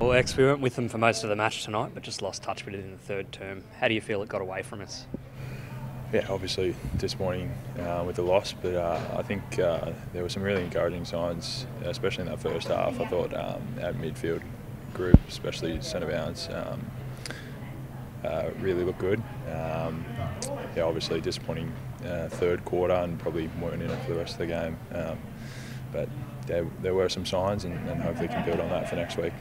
Well, X, we weren't with them for most of the match tonight, but just lost touch with it in the third term. How do you feel it got away from us? Yeah, obviously disappointing uh, with the loss, but uh, I think uh, there were some really encouraging signs, especially in that first half. I thought um, our midfield group, especially centre bounce, um, uh, really looked good. Um, yeah, obviously disappointing uh, third quarter and probably weren't in it for the rest of the game. Um, but there, there were some signs, and, and hopefully can build on that for next week.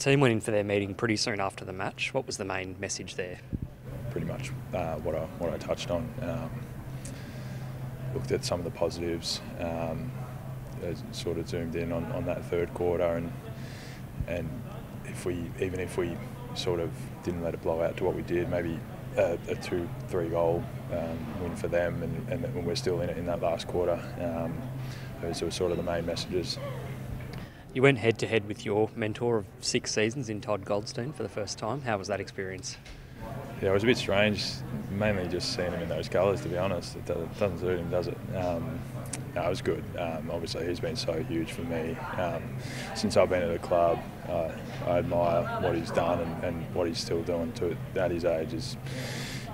Team went in for their meeting pretty soon after the match. What was the main message there? Pretty much uh, what I what I touched on. Um, looked at some of the positives. Um, sort of zoomed in on, on that third quarter, and and if we even if we sort of didn't let it blow out to what we did, maybe a, a two three goal um, win for them, and, and we're still in it in that last quarter. Um, those were sort of the main messages. You went head to head with your mentor of six seasons in Todd Goldstein for the first time. How was that experience? Yeah, it was a bit strange, mainly just seeing him in those colours, to be honest. It doesn't suit him, does it? Um, no, it was good. Um, obviously, he's been so huge for me. Um, since I've been at the club, uh, I admire what he's done and, and, what he's still doing to at his age is,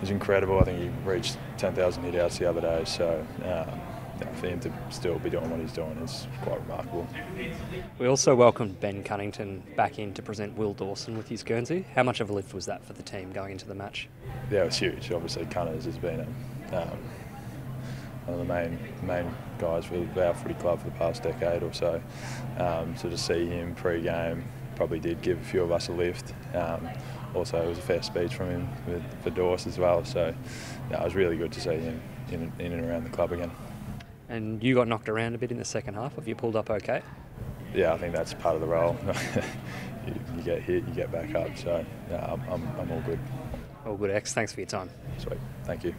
is incredible. I think he reached 10,000 hit outs the other day, so um, for him to still be doing what he's doing is quite remarkable. We also welcomed Ben Cunnington back in to present Wil Dawson with his Guernsey. How much of a lift was that for the team going into the match? Yeah, it was huge. Obviously, Cunners has been a, um, one of the main main guys for our footy club for the past decade or so. Um, so to see him pre-game probably did give a few of us a lift. Um, also, it was a fair speech from him with, for Dawes as well. So yeah, it was really good to see him in, in and around the club again. And you got knocked around a bit in the second half. Have you pulled up okay? Yeah, I think that's part of the role. you, you, get hit, you get back up. So yeah, I'm, I'm, I'm all good. All good, X. Thanks for your time. Sweet. Thank you.